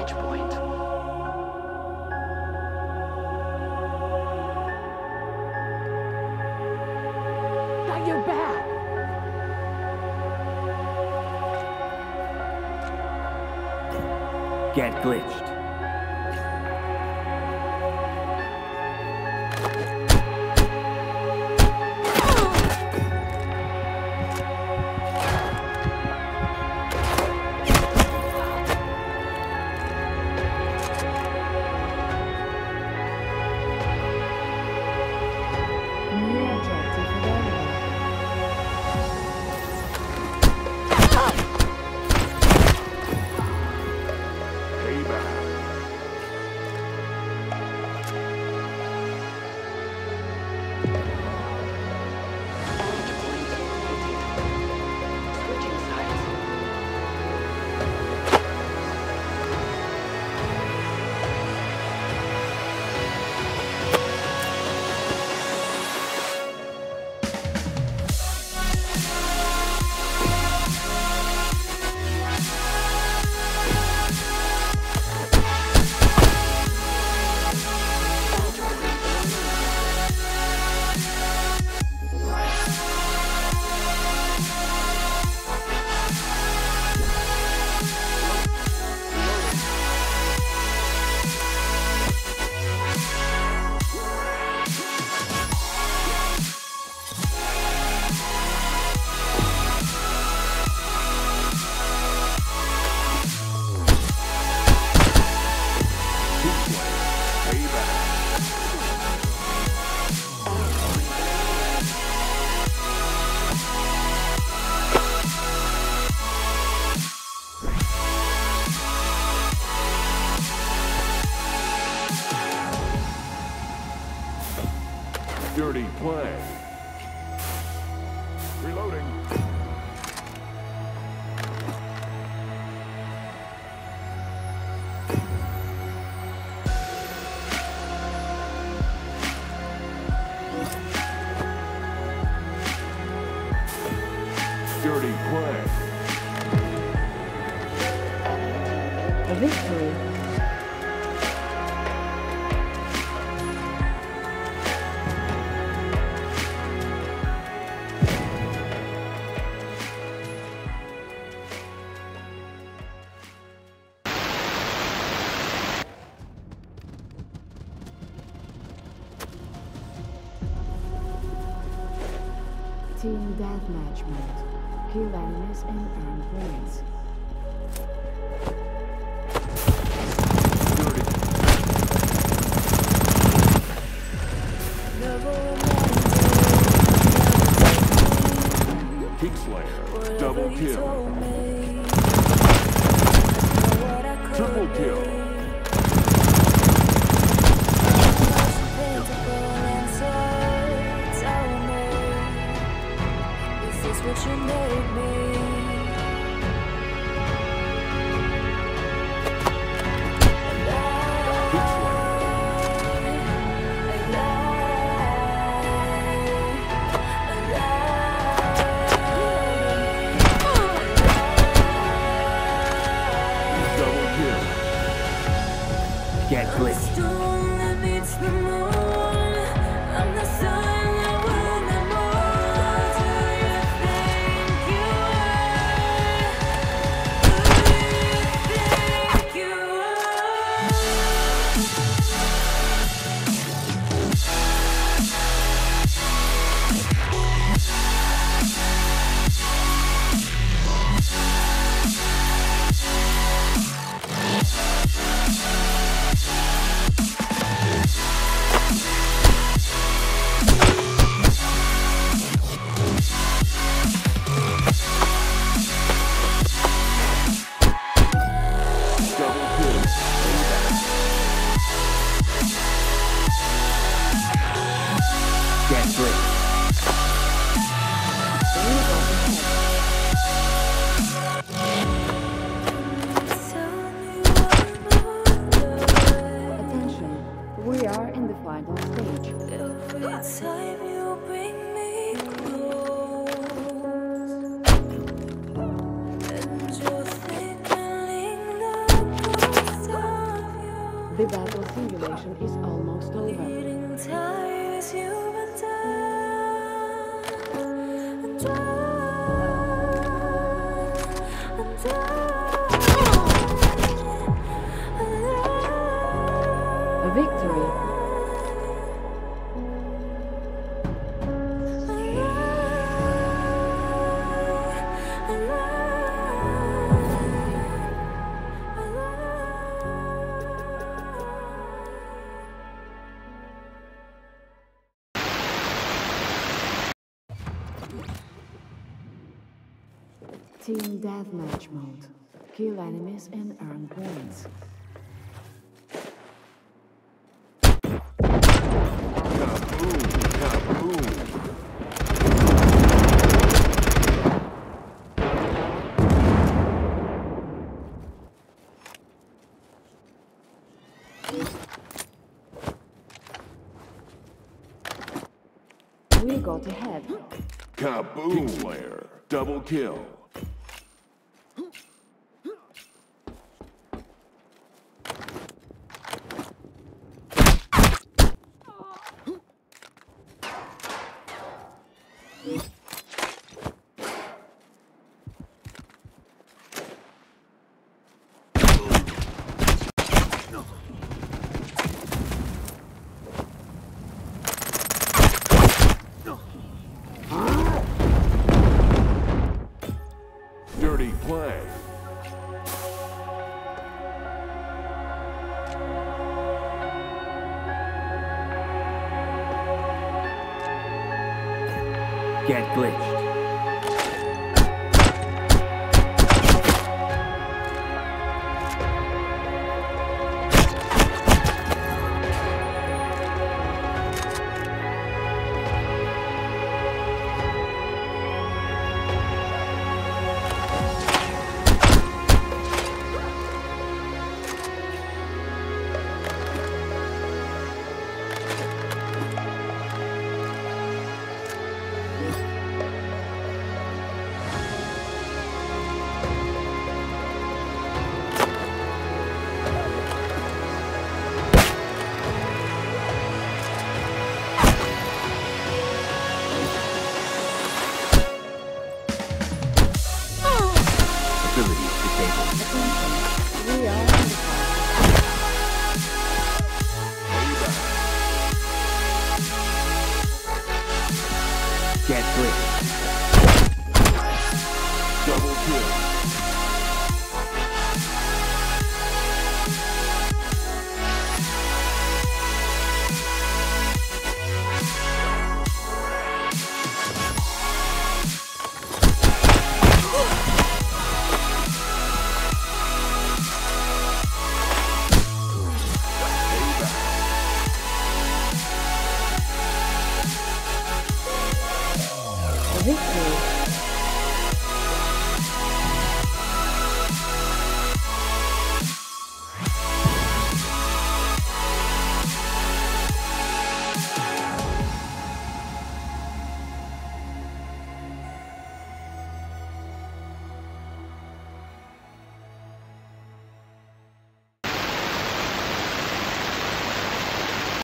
vantage point. Got your back! Get glitched. Reloading. Dirty play. A victory. Team Deathmatch mode. Kill enemies and armed raids. Simulation is almost over. Tight Team Deathmatch mode. Kill enemies and earn points. We got ahead. Kaboom! Kingslayer, double kill. Dirty play. Get glitched. Disabled.